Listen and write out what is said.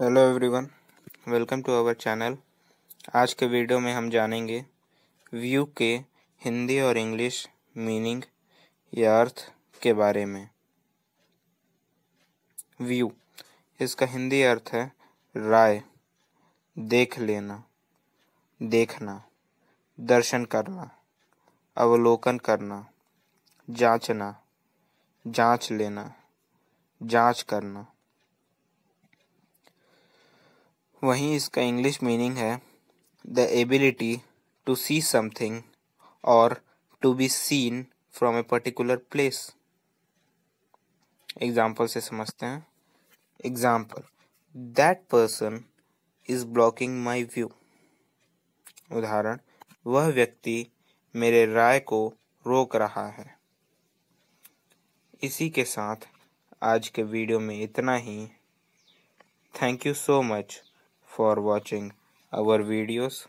Hello everyone welcome to our channel आज के video में हम जानेंगे व्यू के हिंदी और इंग्लिश मीनिंग या अर्थ के बारे में। व्यू इसका हिंदी अर्थ है राय, देख लेना, देखना, दर्शन करना, अवलोकन करना, जांचना, जाँच लेना, जाँच करना। वहीं इसका इंग्लिश मीनिंग है the ability to see something और to be seen from a particular place example से समझते हैं. Example that person is blocking my view उदाहरण, वह व्यक्ति मेरे राय को रोक रहा है। इसी के साथ आज के वीडियो में इतना ही। Thank you so much for watching our videos